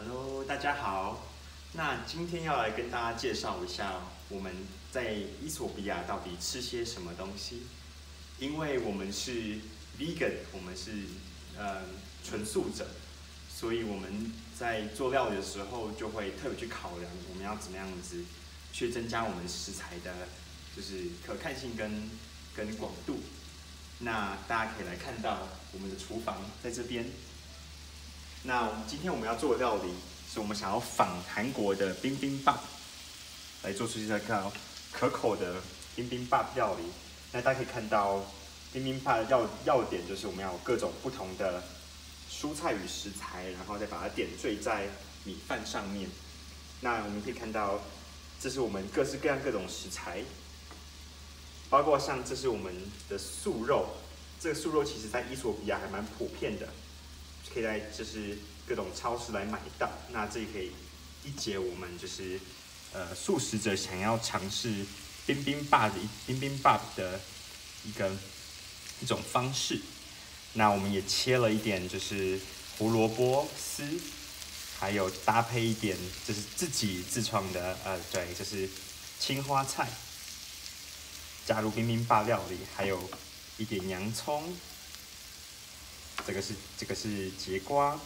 Hello，大家好。那今天要来跟大家介绍一下我们在伊索比亚到底吃些什么东西。因为我们是 vegan，我们是呃纯素者，所以我们在做料理的时候就会特别去考量我们要怎么样子去增加我们食材的，就是可看性跟跟广度。那大家可以来看到我们的厨房在这边。那我们今天我们要做的料理，是我们想要仿韩国的冰冰棒，来做出一个可口的冰冰棒料理。那大家可以看到，冰冰棒的要要点就是我们要有各种不同的蔬菜与食材，然后再把它点缀在米饭上面。那我们可以看到，这是我们各式各样各种食材，包括像这是我们的素肉，这个素肉其实在伊索比亚还蛮普遍的。可以在就是各种超市来买到，那这可以一解我们就是呃素食者想要尝试冰冰霸的冰冰霸的一个一种方式。那我们也切了一点就是胡萝卜丝，还有搭配一点就是自己自创的呃对，就是青花菜加入冰冰霸料理，还有一点洋葱。这个是这个是节瓜，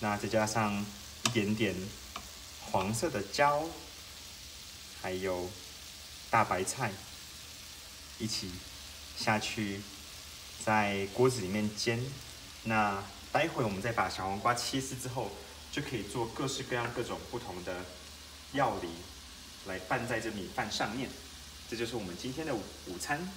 那再加上一点点黄色的椒，还有大白菜，一起下去在锅子里面煎。那待会我们再把小黄瓜切丝之后，就可以做各式各样各种不同的料理来拌在这米饭上面。这就是我们今天的午餐。